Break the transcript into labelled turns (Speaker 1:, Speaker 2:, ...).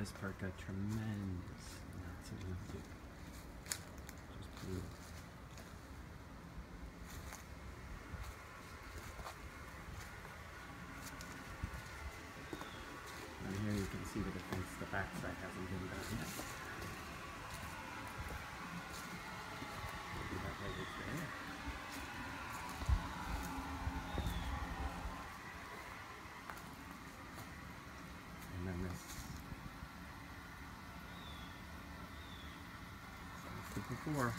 Speaker 1: this part got tremendous amounts of wood. Just beautiful. And here you can see the defense, the backside hasn't been done before,